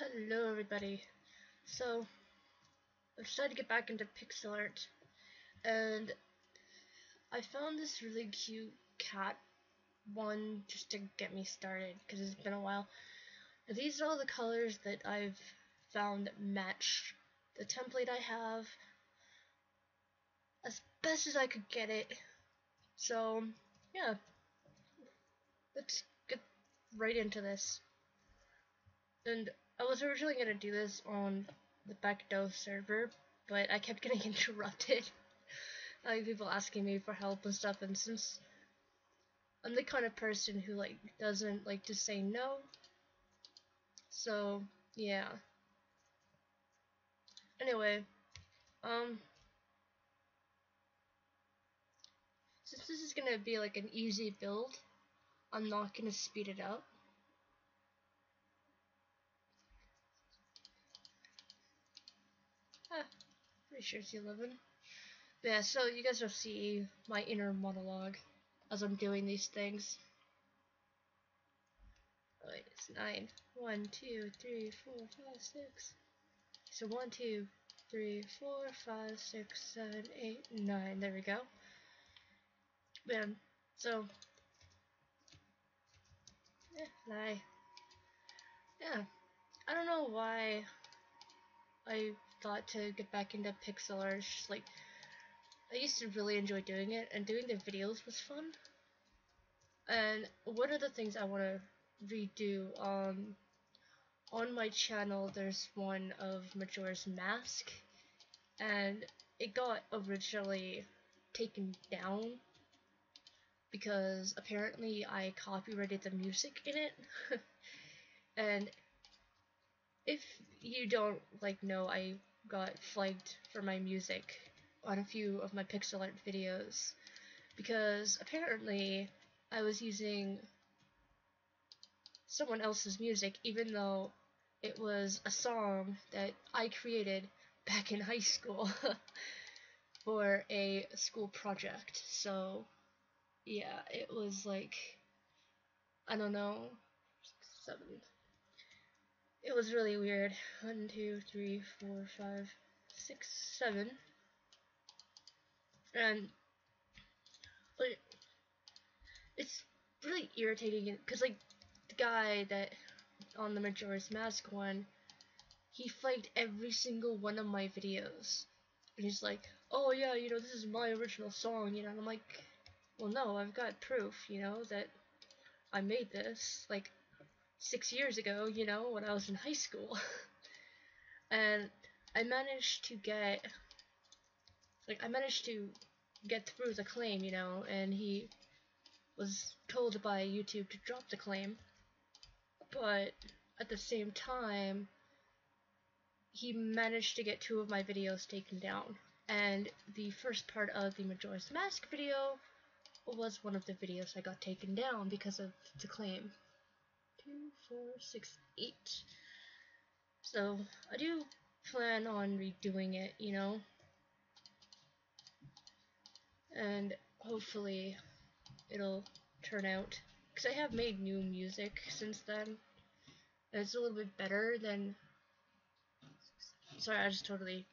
Hello everybody. So, I decided to get back into pixel art, and I found this really cute cat one just to get me started, because it's been a while. These are all the colors that I've found that match the template I have as best as I could get it. So, yeah, let's get right into this. And I was originally going to do this on the Backdo server, but I kept getting interrupted. like people asking me for help and stuff, and since I'm the kind of person who like doesn't like to say no, so yeah. Anyway, um, since this is gonna be like an easy build, I'm not gonna speed it up. Ah, pretty sure it's 11. But yeah, so you guys will see my inner monologue as I'm doing these things. Oh, wait, it's 9. 1, 2, 3, 4, 5, 6. So 1, 2, 3, 4, 5, 6, 7, 8, 9. There we go. Bam. So, yeah, I, yeah, I don't know why I thought to get back into pixel art. It's just like I used to really enjoy doing it, and doing the videos was fun. And one of the things I want to redo um, on my channel, there's one of Majora's Mask, and it got originally taken down because apparently I copyrighted the music in it. and if you don't like know, I got flagged for my music on a few of my pixel art videos because apparently I was using someone else's music even though it was a song that I created back in high school for a school project. So yeah, it was like I don't know, seven. It was really weird. One, two, three, four, five, six, seven. And like it's really irritating because like the guy that on the Majora's Mask one, he flagged every single one of my videos. And he's like, oh yeah, you know, this is my original song, you know, and I'm like, well, no, I've got proof, you know, that I made this, like, six years ago, you know, when I was in high school. and I managed to get, like, I managed to get through the claim, you know, and he was told by YouTube to drop the claim. But at the same time, he managed to get two of my videos taken down. And the first part of the Majora's Mask video was one of the videos I got taken down because of the claim. Four, six, eight. So, I do plan on redoing it, you know? And hopefully it'll turn out. Because I have made new music since then. And it's a little bit better than... Sorry, I just totally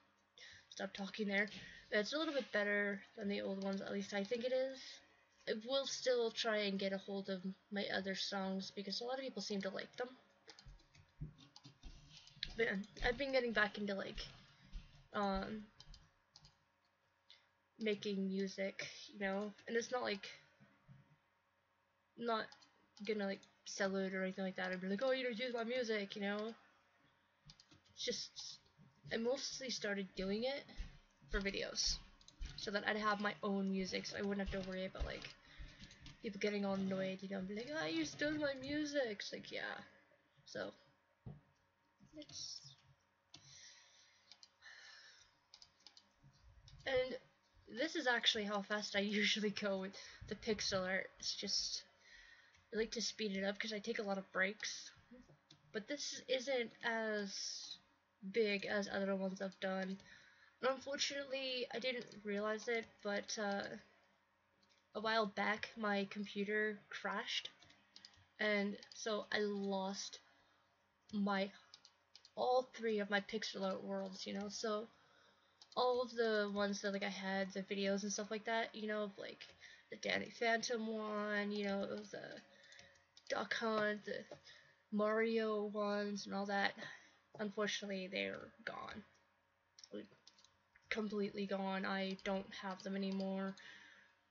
stopped talking there. It's a little bit better than the old ones, at least I think it is. I will still try and get a hold of my other songs because a lot of people seem to like them. But I've been getting back into like um making music, you know, and it's not like not gonna like sell it or anything like that. I'd be like, oh, you know, use my music, you know. It's just I mostly started doing it for videos so that I'd have my own music so I wouldn't have to worry about like people getting all annoyed, you know, be like, ah, oh, you stole my music. It's like, yeah. So, it's. And this is actually how fast I usually go with the pixel art. It's just, I like to speed it up because I take a lot of breaks. But this isn't as big as other ones I've done. Unfortunately, I didn't realize it, but uh, a while back my computer crashed, and so I lost my all three of my pixel art worlds, you know, so all of the ones that like I had the videos and stuff like that, you know, like the Danny Phantom one, you know, the Duck Hunt, the Mario ones and all that. Unfortunately, they're gone. Completely gone. I don't have them anymore,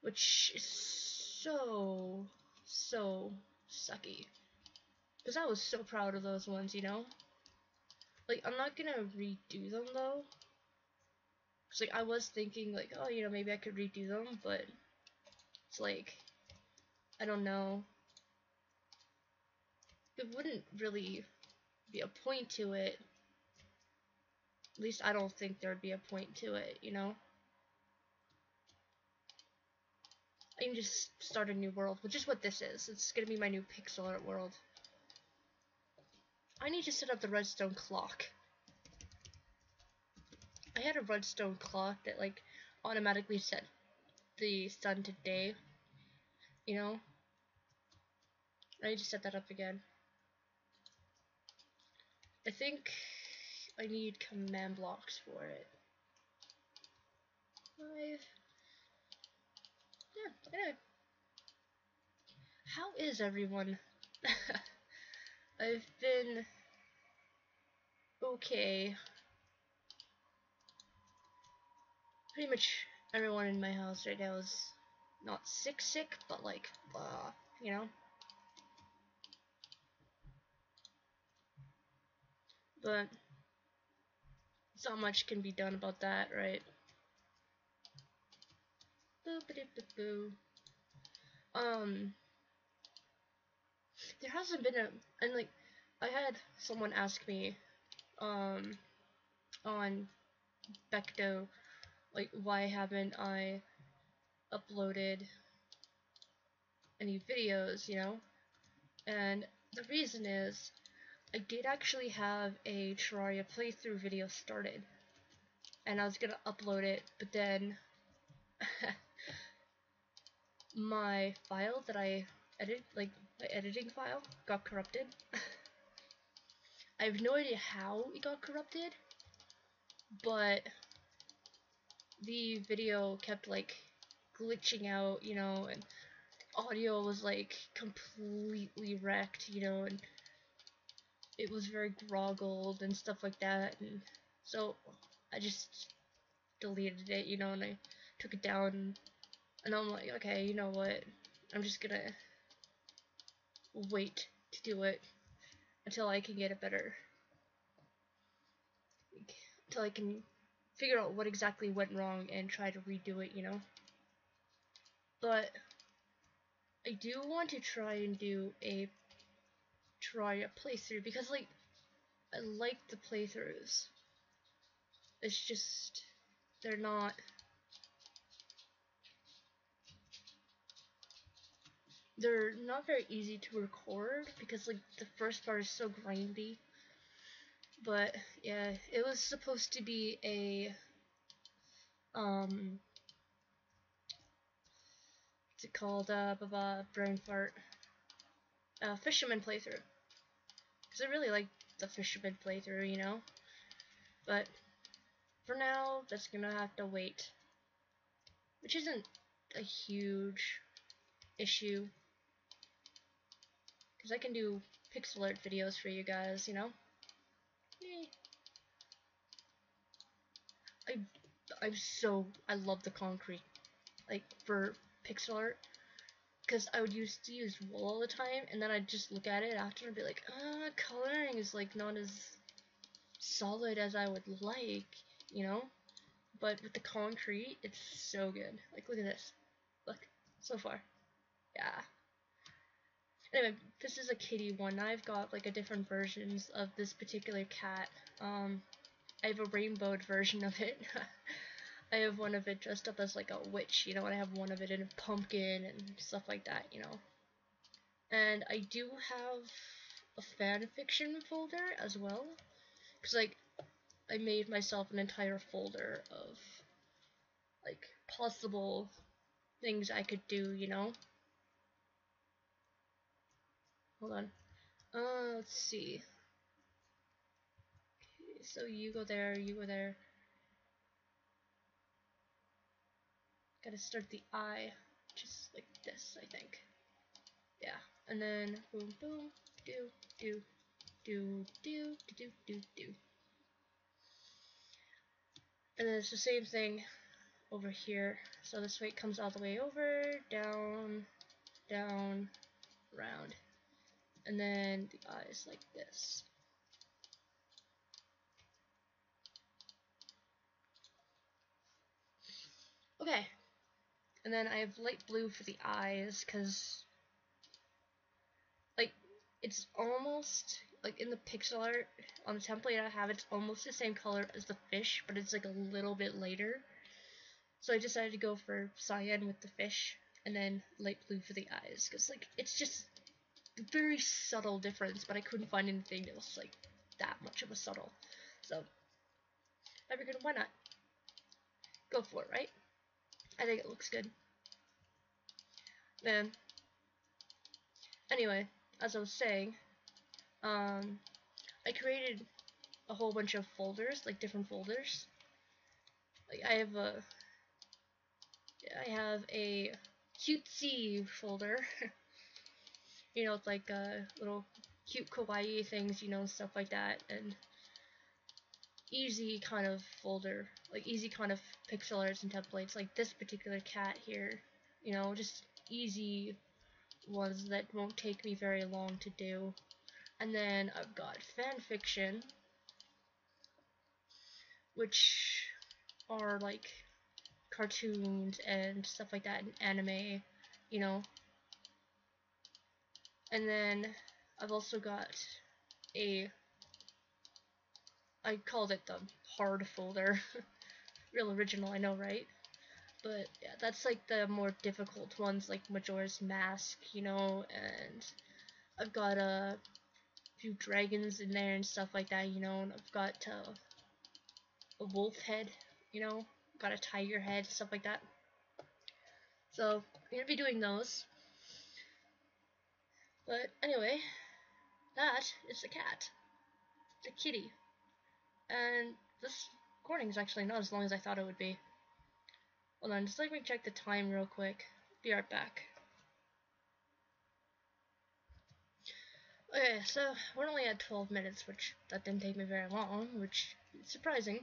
which is so so sucky. Because I was so proud of those ones, you know? Like, I'm not gonna redo them, though. Because, like, I was thinking, like, oh, you know, maybe I could redo them, but it's like, I don't know. It wouldn't really be a point to it. At least I don't think there'd be a point to it, you know? I can just start a new world, which is what this is. It's gonna be my new pixel art world. I need to set up the redstone clock. I had a redstone clock that like automatically set the sun to day. You know? I need to set that up again. I think I need command blocks for it. Five. Yeah. How is everyone? I've been okay. Pretty much everyone in my house right now is not sick sick, but like, uh, you know. But not much can be done about that, right? Um there hasn't been a and like I had someone ask me um on Becto like why haven't I uploaded any videos, you know? And the reason is I did actually have a Terraria playthrough video started and I was gonna upload it, but then my file that I edit like my editing file got corrupted. I have no idea how it got corrupted, but the video kept like glitching out, you know, and audio was like completely wrecked, you know, and it was very groggled and stuff like that, and so I just deleted it, you know, and I took it down, and I'm like, okay, you know what, I'm just gonna wait to do it until I can get a better until I can figure out what exactly went wrong and try to redo it, you know. But I do want to try and do a try a playthrough because like I like the playthroughs. It's just they're not they're not very easy to record because like the first part is so grindy. But yeah, it was supposed to be a um what's it called? Uh blah, blah, brain fart. Uh fisherman playthrough. Cause I really like the fisherman playthrough, you know? But for now that's gonna have to wait. Which isn't a huge issue because I can do pixel art videos for you guys, you know? Yay. I, I'm so, I love the concrete, like, for pixel art, because I would used to use wool all the time, and then I'd just look at it after and be like, ah, coloring is, like, not as solid as I would like, you know? But with the concrete, it's so good. Like, look at this. Look, so far. Yeah. Anyway, this is a kitty one. I've got like a different versions of this particular cat. Um, I have a rainbowed version of it. I have one of it dressed up as like a witch, you know, and I have one of it in a pumpkin and stuff like that, you know. And I do have a fan fiction folder as well. Because, like, I made myself an entire folder of, like, possible things I could do, you know. Hold on. Uh, let's see. Okay, so you go there, you go there. Gotta start the eye, just like this, I think. Yeah, and then boom, boom, do, do, do, do, do, do, do. And then it's the same thing over here. So this way it comes all the way over, down, down, round. And then the eyes like this. Okay. And then I have light blue for the eyes, because, like, it's almost, like, in the pixel art, on the template I have, it's almost the same color as the fish, but it's, like, a little bit lighter. So I decided to go for cyan with the fish, and then light blue for the eyes, because, like, it's just a very subtle difference, but I couldn't find anything that was, like, that much of a subtle. So, I figured, why not? Go for it, right? I think it looks good. Then, anyway, as I was saying, um, I created a whole bunch of folders, like different folders. Like I have a, I have a cutesy folder. you know, it's like uh, little cute kawaii things, you know, stuff like that, and easy kind of folder, like easy kind of pixel arts and templates, like this particular cat here, you know, just easy ones that won't take me very long to do. And then I've got fan fiction, which are like cartoons and stuff like that, and anime, you know. And then I've also got a I called it the hard folder. Real original, I know, right? But yeah, that's like the more difficult ones, like Majora's Mask, you know, and I've got a few dragons in there and stuff like that, you know, and I've got uh, a wolf head, you know, got a tiger head, stuff like that. So, I'm gonna be doing those. But anyway, that is the cat. The kitty. And this recording is actually not as long as I thought it would be. Hold on, just let me check the time real quick. Be right back. Okay, so we're only at 12 minutes, which that didn't take me very long, which is surprising.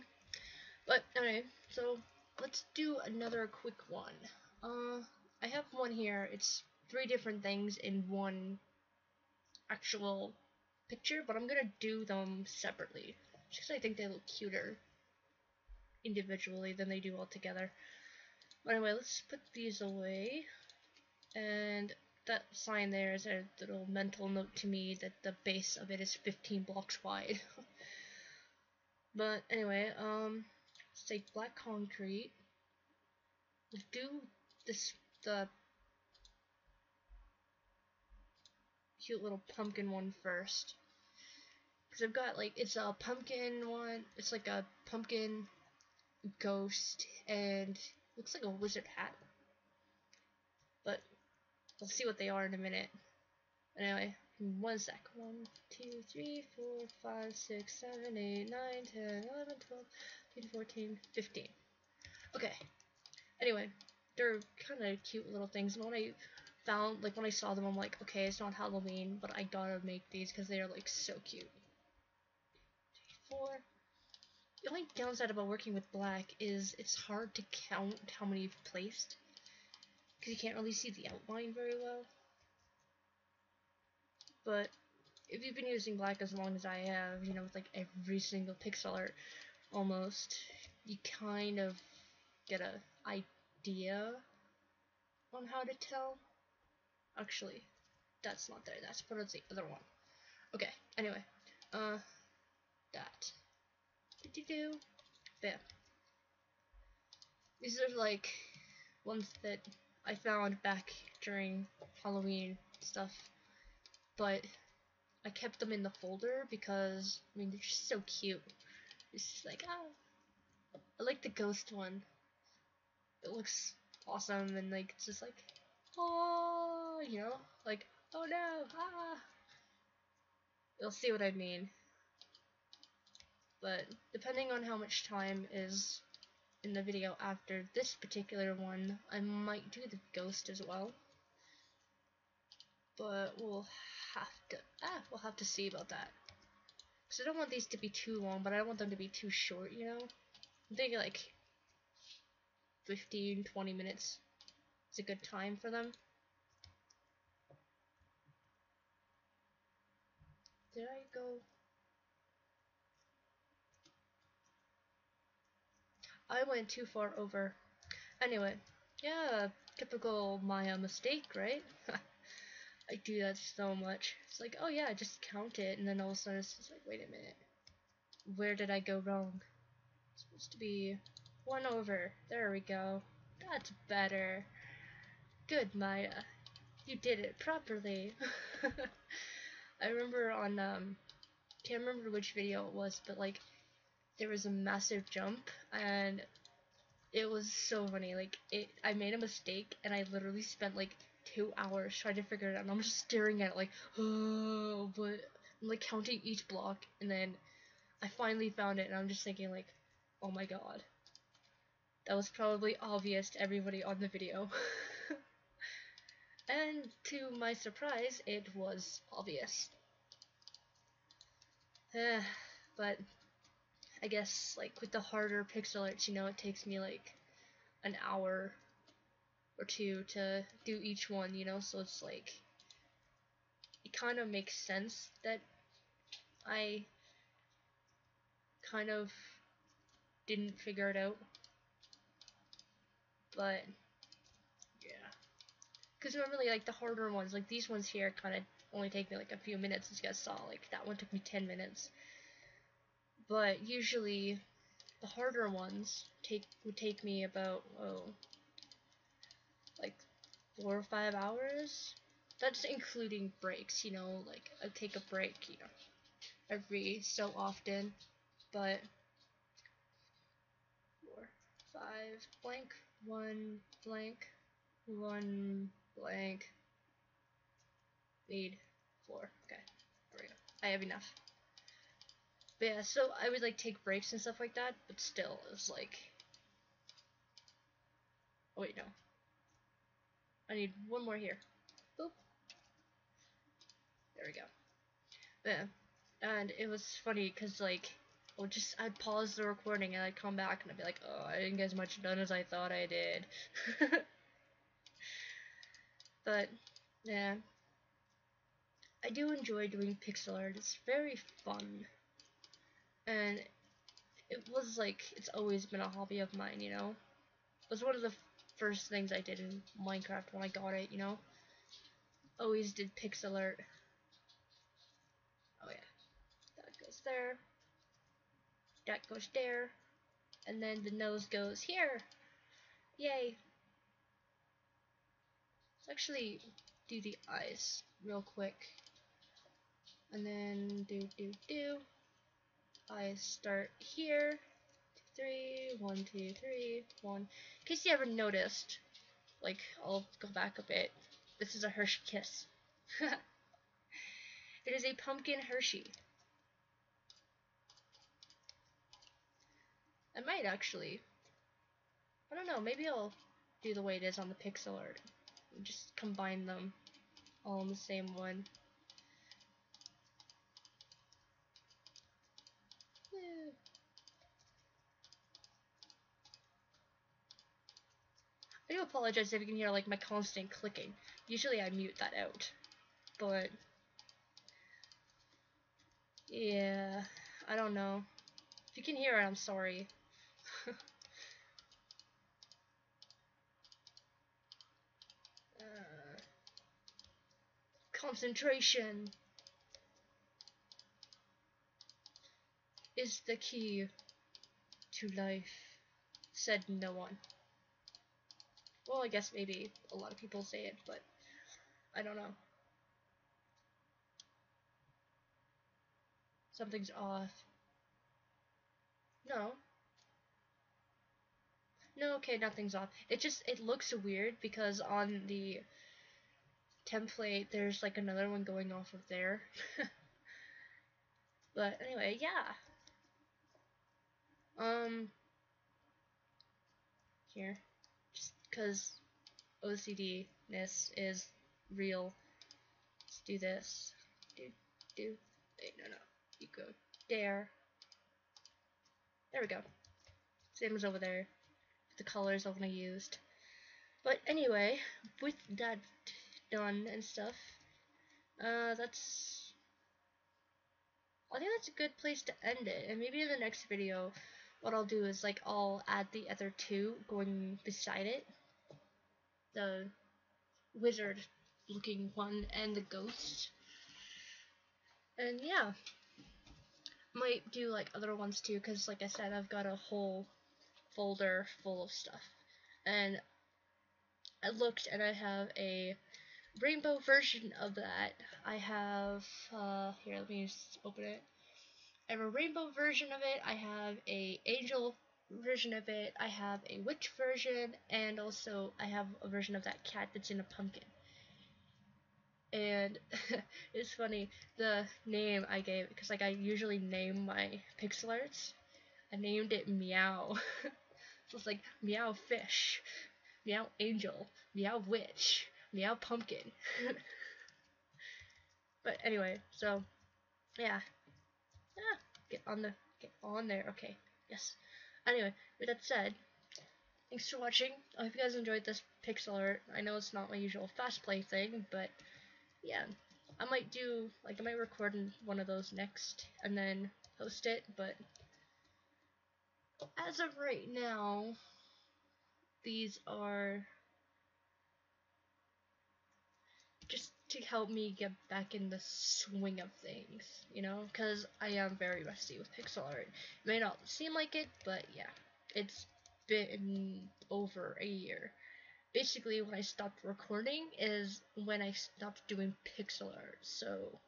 But anyway, so let's do another quick one. Uh, I have one here. It's three different things in one actual picture, but I'm gonna do them separately because I think they look cuter individually than they do all together. But anyway, let's put these away. And that sign there is a little mental note to me that the base of it is 15 blocks wide. but anyway, um, take black concrete. We'll do this, the cute little pumpkin one first. Because I've got like, it's a pumpkin one, it's like a pumpkin ghost and looks like a wizard hat. But we'll see what they are in a minute. Anyway, one sec. 1, 2, 3, 4, 5, 6, 7, 8, 9, 10, 11, 12, 13, 14, 15. Okay. Anyway, they're kind of cute little things. And when I found, like when I saw them, I'm like, okay, it's not Halloween, but I gotta make these because they are like so cute four. The only downside about working with black is it's hard to count how many you've placed. Because you can't really see the outline very well. But if you've been using black as long as I have, you know, with like every single pixel art almost, you kind of get a idea on how to tell. Actually, that's not there. That's part of the other one. Okay, anyway. Uh, that. Do do. These are like ones that I found back during Halloween stuff, but I kept them in the folder because I mean they're just so cute. It's just like ah, I like the ghost one. It looks awesome and like it's just like oh you know like oh no ah. You'll see what I mean. But depending on how much time is in the video after this particular one, I might do the ghost as well. But we'll have to, ah, we'll have to see about that. Because I don't want these to be too long, but I don't want them to be too short, you know? I'm thinking like 15, 20 minutes is a good time for them. Did I go? I went too far over. Anyway, yeah, typical Maya mistake, right? I do that so much. It's like, oh yeah, just count it, and then all of a sudden it's just like, wait a minute. Where did I go wrong? It's supposed to be one over. There we go. That's better. Good, Maya. You did it properly. I remember on, um, can't remember which video it was, but like, there was a massive jump, and it was so funny. Like, it, I made a mistake, and I literally spent like two hours trying to figure it out, and I'm just staring at it like, oh, but I'm like counting each block, and then I finally found it, and I'm just thinking like, oh my god. That was probably obvious to everybody on the video. and to my surprise, it was obvious. but I guess like with the harder pixel arts, you know, it takes me like an hour or two to do each one, you know, so it's like it kind of makes sense that I kind of didn't figure it out. But yeah. Cuz normally like the harder ones, like these ones here kind of only take me like a few minutes as you guys saw. Like that one took me 10 minutes. But usually the harder ones take would take me about oh like four or five hours. That's including breaks, you know, like I take a break, you know, every so often, but four, five, blank, one, blank, one, blank, need four. Okay, there we go. I have enough. But yeah, so I would like take breaks and stuff like that, but still, it was like. Oh, wait, no. I need one more here. Boop. There we go. Yeah. And it was funny because, like, I would just, I'd pause the recording and I'd come back and I'd be like, oh, I didn't get as much done as I thought I did. but, yeah. I do enjoy doing pixel art. It's very fun. And it was like, it's always been a hobby of mine, you know? It was one of the first things I did in Minecraft when I got it, you know? Always did pixel art. Oh yeah. That goes there. That goes there. And then the nose goes here. Yay. Let's actually do the eyes real quick. And then do do do. Eyes start here three, one, two, three, one. In case you ever noticed, like, I'll go back a bit. This is a Hershey Kiss. it is a pumpkin Hershey. I might actually. I don't know, maybe I'll do the way it is on the pixel art. Just combine them all in the same one. I do apologize if you can hear like my constant clicking. Usually I mute that out. But yeah, I don't know. If you can hear it, I'm sorry. uh, concentration is the key to life, said no one. Well, I guess maybe a lot of people say it, but I don't know. Something's off. No. No, okay, nothing's off. It just, it looks weird because on the template, there's like another one going off of there. but anyway, yeah. Um, here, just because OCD-ness is real. Let's do this. Do, do, wait, no, no, you go there. There we go. Same as over there. The colors I want used. But anyway, with that done and stuff, uh, that's I think that's a good place to end it. And maybe in the next video, what I'll do is like I'll add the other two going beside it. The wizard looking one and the ghost. And yeah, might do like other ones too because like I said I've got a whole folder full of stuff. And I looked and I have a rainbow version of that. I have, uh, here, let me just open it. I have a rainbow version of it. I have a angel version of it. I have a witch version, and also I have a version of that cat that's in a pumpkin. And it's funny the name I gave it, because like I usually name my pixel arts. I named it Meow. so it's like Meow Fish, Meow Angel, Meow Witch, Meow Pumpkin. but anyway, so yeah. Ah, get on the get on there. Okay. Yes. Anyway, with that said, thanks for watching. I hope you guys enjoyed this pixel art. I know it's not my usual fast play thing, but yeah. I might do like I might record one of those next and then post it, but as of right now, these are just to help me get back in the swing of things, you know, because I am very rusty with pixel art. It may not seem like it, but yeah, it's been over a year. Basically, when I stopped recording is when I stopped doing pixel art, so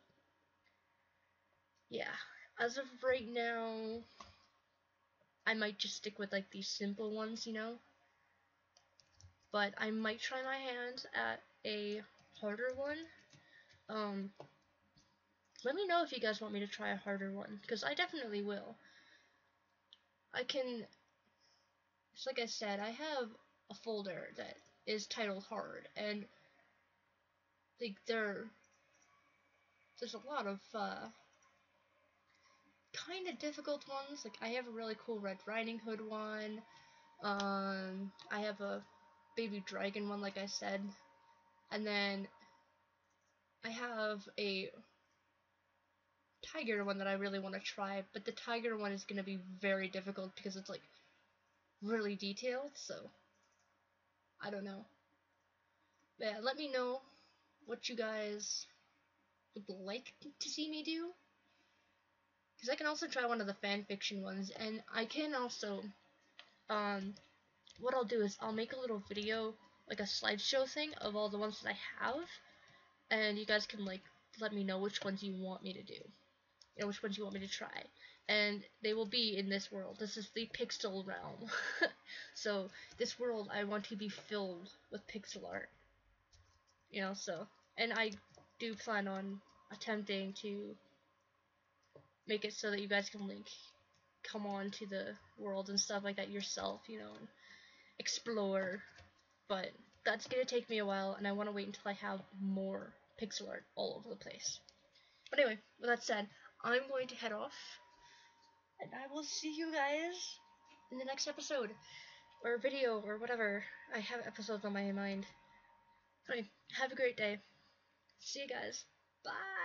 yeah. As of right now, I might just stick with like these simple ones, you know, but I might try my hand at a harder one. Um, let me know if you guys want me to try a harder one, because I definitely will. I can, just like I said, I have a folder that is titled hard, and like there, there's a lot of uh, kind of difficult ones. Like I have a really cool Red Riding Hood one. Um, I have a baby dragon one, like I said. And then I have a tiger one that I really want to try, but the tiger one is going to be very difficult because it's like really detailed, so I don't know. But yeah, let me know what you guys would like to see me do. Because I can also try one of the fan fiction ones, and I can also um, what I'll do is I'll make a little video, like a slideshow thing of all the ones that I have, and you guys can like let me know which ones you want me to do, you know, which ones you want me to try, and they will be in this world. This is the pixel realm, so this world I want to be filled with pixel art, you know. So, and I do plan on attempting to make it so that you guys can like come on to the world and stuff like that yourself, you know, and explore, but that's gonna take me a while, and I want to wait until I have more pixel art all over the place. But anyway, with that said, I'm going to head off, and I will see you guys in the next episode, or video, or whatever. I have episodes on my mind. Anyway, have a great day. See you guys. Bye!